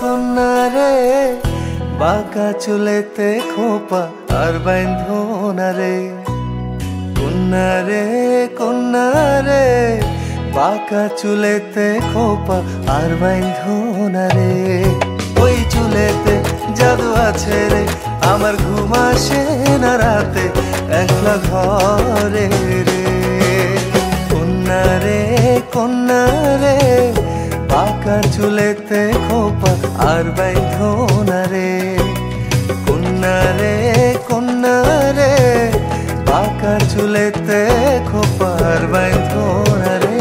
কন্যা রে, বাঁকা চুলেতে খোপা আর বাইন্ধনা রে। কন্যা রে কন্যা রে, বাঁকা চুলেতে খোপা আর বাইন্ধনা রে। ওই চুলেতে জাদু আছে রে, আমার ঘুম আসে না রাতে, একলা ঘরে। বাঁকা চুলেতে খোপা আর বাইন্ধনা রে। কন্যা রে কন্যা রে বাঁকা চুলেতে খোপা আর বাইন্ধনা রে।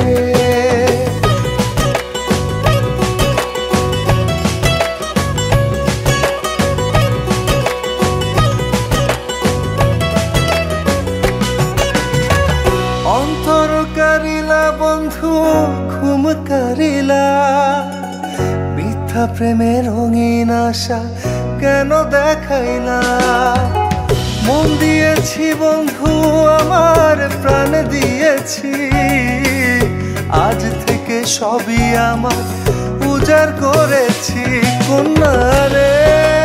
অন্তর কারিলা বন্ধু ঘুম কারিলা মিথ্যা প্রেমের রঙিন আশা কেন দেখাই না মন দিয়েছি বন্ধু, আমার প্রাণ দিয়েছি। আজ থেকে সবই আমার উজাড় করেছি কন্যা রে।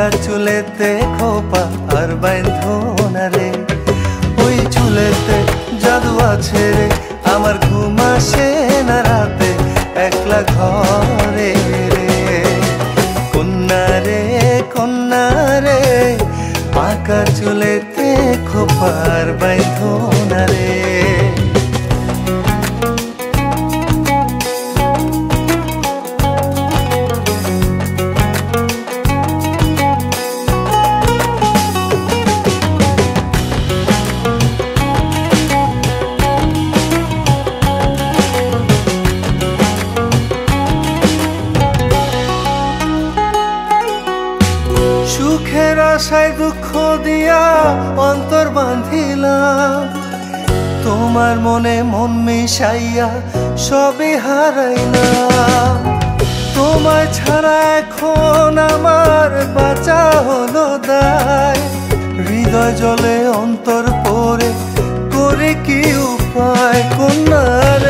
বাঁকা চুলেতে খোপা আর বাইন্ধনা রে। ওই চুলেতে জাদু আছে রে, আমার ঘুম আসে না রাতে, একলা ঘরে রে। কন্যা রে কন্যা রে, পাকা চুলেতে খোপার বাইন্ধনা রে। সুখের আশায় দুঃখ দিয়া অন্তর বাঁধিলাম। তোমার মনে মন মিশাইয়া সবে হারাইলাম। তোমায় ছাড়া এখন আমার বাঁচা হলো দায়। হৃদয় জলে অন্তর পরে, করে কি উপায় কন্যা রে